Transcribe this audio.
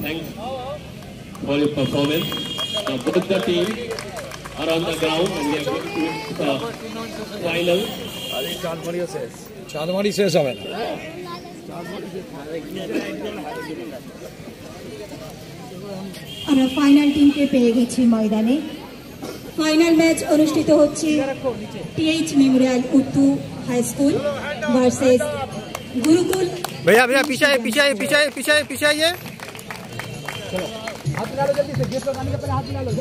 thanks for your performance. Now both the teams are on the ground and we are going to the final. চাঁদমারি শেষ হবে না আমরা final টিমকে পেয়ে গেছি ময়দানে ফাইনাল ম্যাচ অনুষ্ঠিত হচ্ছে TH memorial Uttu high school versus Gurukul भैया भैया पीछे आइए, पीछे आइए, पीछे आइए, पहले हाथ मिला आइए